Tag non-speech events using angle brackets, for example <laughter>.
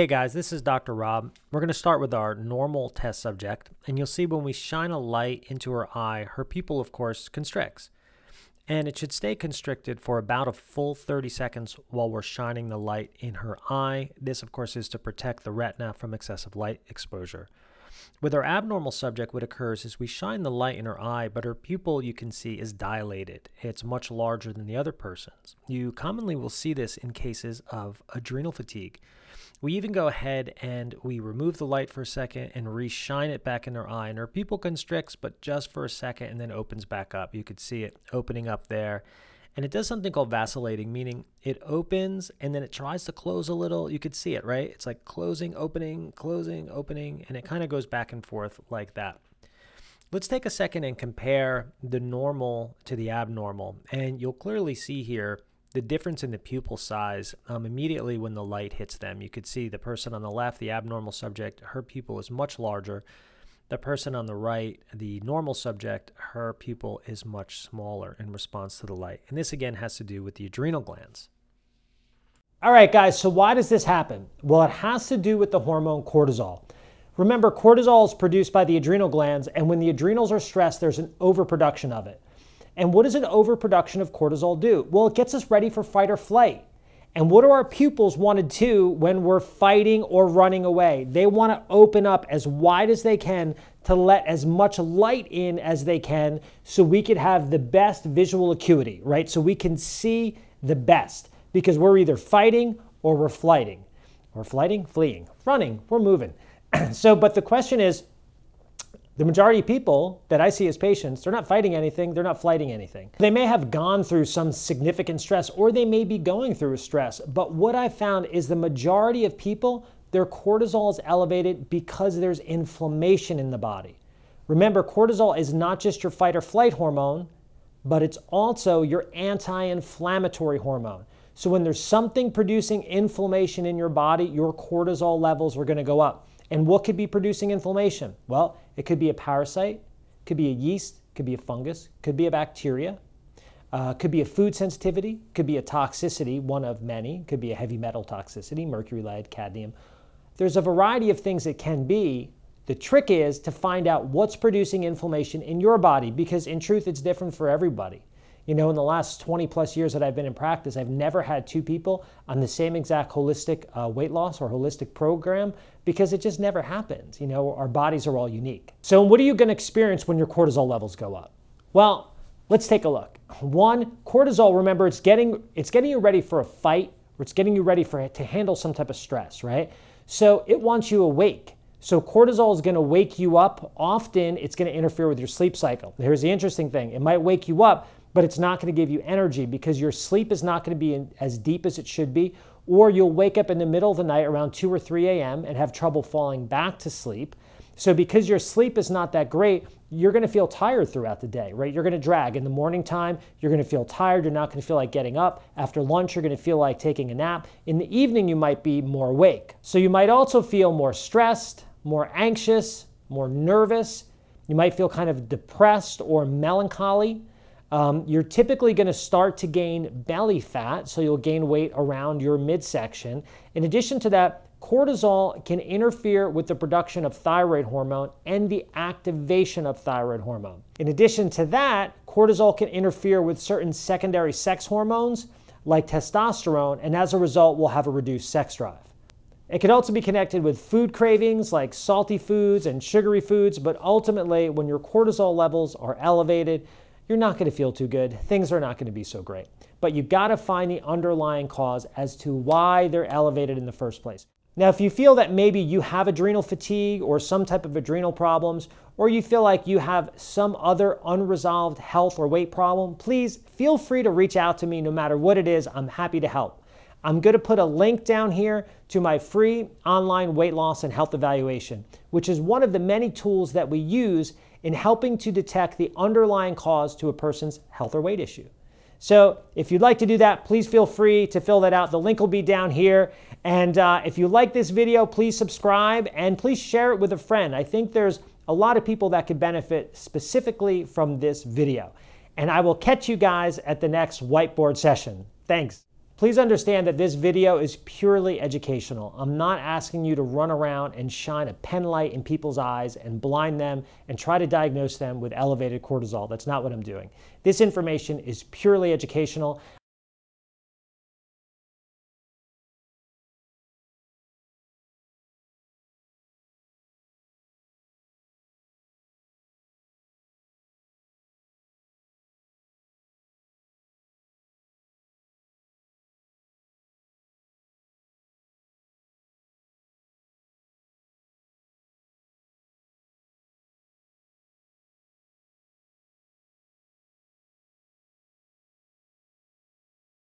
Hey guys, this is Dr. Rob. We're going to start with our normal test subject, and you'll see when we shine a light into her eye, her pupil, of course, constricts. And it should stay constricted for about a full 30 seconds while we're shining the light in her eye. This, of course, is to protect the retina from excessive light exposure. With our abnormal subject, what occurs is we shine the light in her eye, but her pupil, you can see, is dilated. It's much larger than the other person's. You commonly will see this in cases of adrenal fatigue. We even go ahead and we remove the light for a second and reshine it back in her eye. And her pupil constricts, but just for a second and then opens back up. You could see it opening up there. And it does something called vacillating, meaning it opens and then it tries to close a little. You could see it, right? It's like closing, opening, closing, opening, and it kind of goes back and forth like that. Let's take a second and compare the normal to the abnormal. And you'll clearly see here the difference in the pupil size um, immediately when the light hits them. You could see the person on the left, the abnormal subject, her pupil is much larger. The person on the right, the normal subject, her pupil is much smaller in response to the light. And this again has to do with the adrenal glands. All right, guys, so why does this happen? Well, it has to do with the hormone cortisol. Remember, cortisol is produced by the adrenal glands, and when the adrenals are stressed, there's an overproduction of it. And what does an overproduction of cortisol do? Well, it gets us ready for fight or flight. And what do our pupils want to do when we're fighting or running away? They want to open up as wide as they can to let as much light in as they can so we could have the best visual acuity, right? So we can see the best because we're either fighting or we're flighting. We're flighting, fleeing, running, we're moving. <clears throat> so, but the question is, the majority of people that I see as patients, they're not fighting anything, they're not fighting anything. They may have gone through some significant stress or they may be going through stress, but what I found is the majority of people, their cortisol is elevated because there's inflammation in the body. Remember, cortisol is not just your fight or flight hormone, but it's also your anti inflammatory hormone. So when there's something producing inflammation in your body, your cortisol levels are going to go up. And what could be producing inflammation? Well, it could be a parasite, could be a yeast, could be a fungus, could be a bacteria, uh, could be a food sensitivity, could be a toxicity, one of many, could be a heavy metal toxicity, mercury, lead, cadmium. There's a variety of things it can be. The trick is to find out what's producing inflammation in your body because, in truth, it's different for everybody. You know, in the last 20 plus years that I've been in practice, I've never had two people on the same exact holistic uh, weight loss or holistic program because it just never happens. You know, our bodies are all unique. So, what are you going to experience when your cortisol levels go up? Well, let's take a look. One, cortisol, remember, it's getting, it's getting you ready for a fight or it's getting you ready for to handle some type of stress, right? So, it wants you awake. So cortisol is going to wake you up. Often it's going to interfere with your sleep cycle. Here's the interesting thing. It might wake you up, but it's not going to give you energy because your sleep is not going to be in, as deep as it should be, or you'll wake up in the middle of the night around 2 or 3 a.m. and have trouble falling back to sleep. So, because your sleep is not that great, you're going to feel tired throughout the day, right? You're going to drag. In the morning time, you're going to feel tired. You're not going to feel like getting up. After lunch, you're going to feel like taking a nap. In the evening, you might be more awake. So, you might also feel more stressed, more anxious, more nervous. You might feel kind of depressed or melancholy. Um, you're typically going to start to gain belly fat, so you'll gain weight around your midsection. In addition to that, cortisol can interfere with the production of thyroid hormone and the activation of thyroid hormone. In addition to that, cortisol can interfere with certain secondary sex hormones like testosterone, and as a result, will have a reduced sex drive. It can also be connected with food cravings like salty foods and sugary foods, but ultimately, when your cortisol levels are elevated, you're not going to feel too good. Things are not going to be so great. But you got to find the underlying cause as to why they're elevated in the first place. Now, if you feel that maybe you have adrenal fatigue or some type of adrenal problems, or you feel like you have some other unresolved health or weight problem, please feel free to reach out to me no matter what it is. I'm happy to help. I'm going to put a link down here to my free online weight loss and health evaluation, which is one of the many tools that we use in helping to detect the underlying cause to a person's health or weight issue. So, if you'd like to do that, please feel free to fill that out. The link will be down here. And uh, if you like this video, please subscribe and please share it with a friend. I think there's a lot of people that could benefit specifically from this video. And I will catch you guys at the next whiteboard session. Thanks. Please understand that this video is purely educational. I'm not asking you to run around and shine a pen light in people's eyes and blind them and try to diagnose them with elevated cortisol. That's not what I'm doing. This information is purely educational.